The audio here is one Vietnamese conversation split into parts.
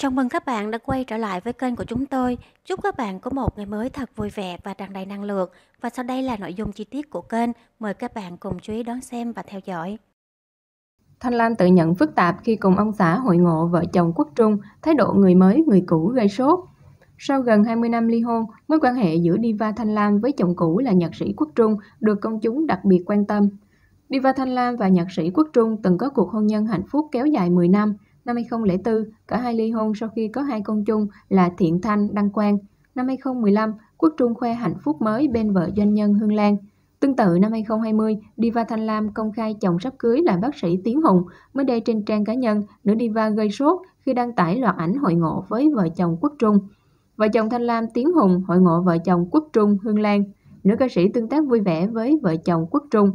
Chào mừng các bạn đã quay trở lại với kênh của chúng tôi. Chúc các bạn có một ngày mới thật vui vẻ và tràn đầy năng lượng. Và sau đây là nội dung chi tiết của kênh. Mời các bạn cùng chú ý đón xem và theo dõi. Thanh Lam tự nhận phức tạp khi cùng ông xã hội ngộ vợ chồng Quốc Trung, thái độ người mới, người cũ gây sốt. Sau gần 20 năm ly hôn, mối quan hệ giữa Diva Thanh Lam với chồng cũ là nhạc sĩ Quốc Trung được công chúng đặc biệt quan tâm. Diva Thanh Lam và nhạc sĩ Quốc Trung từng có cuộc hôn nhân hạnh phúc kéo dài 10 năm – Năm 2004, cả hai ly hôn sau khi có hai con chung là Thiện Thanh, Đăng Quang. Năm 2015, Quốc Trung khoe hạnh phúc mới bên vợ doanh nhân Hương Lan. Tương tự năm 2020, Diva Thanh Lam công khai chồng sắp cưới là bác sĩ Tiến Hùng. Mới đây trên trang cá nhân, nữ Diva gây sốt khi đăng tải loạt ảnh hội ngộ với vợ chồng Quốc Trung. Vợ chồng Thanh Lam Tiến Hùng hội ngộ vợ chồng Quốc Trung Hương Lan. Nữ ca sĩ tương tác vui vẻ với vợ chồng Quốc Trung.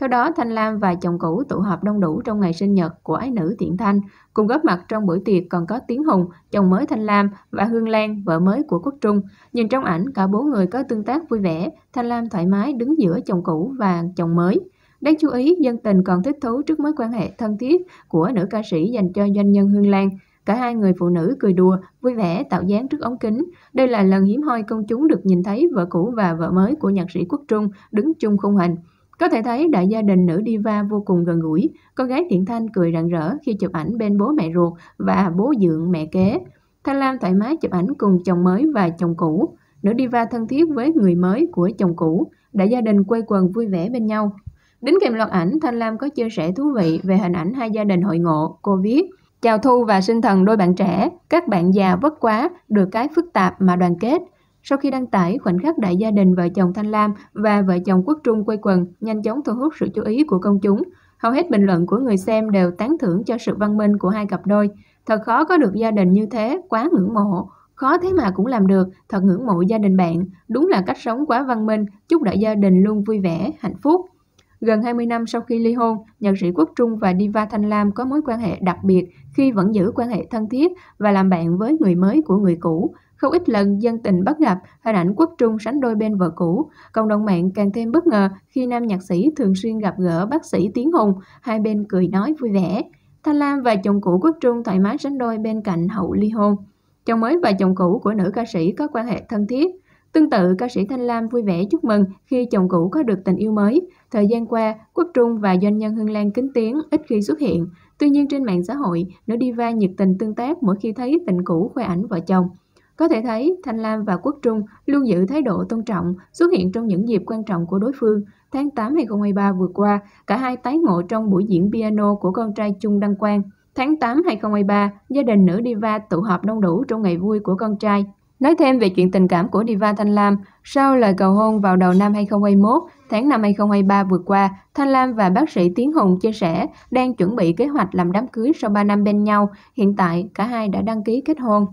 Theo đó, Thanh Lam và chồng cũ tụ họp đông đủ trong ngày sinh nhật của ái nữ Thiện Thanh. Cùng góp mặt trong buổi tiệc còn có Tiến Hùng, chồng mới Thanh Lam và Hương Lan, vợ mới của Quốc Trung. Nhìn trong ảnh, cả bốn người có tương tác vui vẻ. Thanh Lam thoải mái đứng giữa chồng cũ và chồng mới. Đáng chú ý, dân tình còn thích thú trước mối quan hệ thân thiết của nữ ca sĩ dành cho doanh nhân Hương Lan. Cả hai người phụ nữ cười đùa, vui vẻ, tạo dáng trước ống kính. Đây là lần hiếm hoi công chúng được nhìn thấy vợ cũ và vợ mới của nhạc sĩ Quốc Trung đứng chung khung hình. Có thể thấy đại gia đình nữ diva vô cùng gần gũi, con gái Thiện Thanh cười rạng rỡ khi chụp ảnh bên bố mẹ ruột và bố dượng mẹ kế. Thanh Lam thoải mái chụp ảnh cùng chồng mới và chồng cũ. Nữ diva thân thiết với người mới của chồng cũ, đại gia đình quây quần vui vẻ bên nhau. Đến kèm loạt ảnh, Thanh Lam có chia sẻ thú vị về hình ảnh hai gia đình hội ngộ. Cô viết, Chào Thu và sinh thần đôi bạn trẻ, các bạn già vất quá, được cái phức tạp mà đoàn kết. Sau khi đăng tải khoảnh khắc đại gia đình vợ chồng Thanh Lam và vợ chồng Quốc Trung quay quần nhanh chóng thu hút sự chú ý của công chúng, hầu hết bình luận của người xem đều tán thưởng cho sự văn minh của hai cặp đôi. Thật khó có được gia đình như thế, quá ngưỡng mộ. Khó thế mà cũng làm được, thật ngưỡng mộ gia đình bạn. Đúng là cách sống quá văn minh, chúc đại gia đình luôn vui vẻ, hạnh phúc. Gần 20 năm sau khi ly hôn, nhạc sĩ Quốc Trung và Diva Thanh Lam có mối quan hệ đặc biệt khi vẫn giữ quan hệ thân thiết và làm bạn với người mới của người cũ. Không ít lần dân tình bắt gặp hình ảnh quốc trung sánh đôi bên vợ cũ. Cộng đồng mạng càng thêm bất ngờ khi nam nhạc sĩ thường xuyên gặp gỡ bác sĩ Tiến Hùng, hai bên cười nói vui vẻ. Thanh Lam và chồng cũ quốc trung thoải mái sánh đôi bên cạnh hậu ly hôn. Chồng mới và chồng cũ của nữ ca sĩ có quan hệ thân thiết. Tương tự, ca sĩ Thanh Lam vui vẻ chúc mừng khi chồng cũ có được tình yêu mới. Thời gian qua, Quốc Trung và doanh nhân Hương Lan kính tiếng ít khi xuất hiện. Tuy nhiên trên mạng xã hội, nữ diva nhiệt tình tương tác mỗi khi thấy tình cũ khoe ảnh vợ chồng. Có thể thấy, Thanh Lam và Quốc Trung luôn giữ thái độ tôn trọng, xuất hiện trong những dịp quan trọng của đối phương. Tháng 8 2023 vừa qua, cả hai tái ngộ trong buổi diễn piano của con trai Trung Đăng Quang. Tháng 8 2023, gia đình nữ diva tụ họp đông đủ trong ngày vui của con trai. Nói thêm về chuyện tình cảm của Diva Thanh Lam, sau lời cầu hôn vào đầu năm 2021, tháng năm 2023 vừa qua, Thanh Lam và bác sĩ Tiến Hùng chia sẻ đang chuẩn bị kế hoạch làm đám cưới sau 3 năm bên nhau. Hiện tại, cả hai đã đăng ký kết hôn.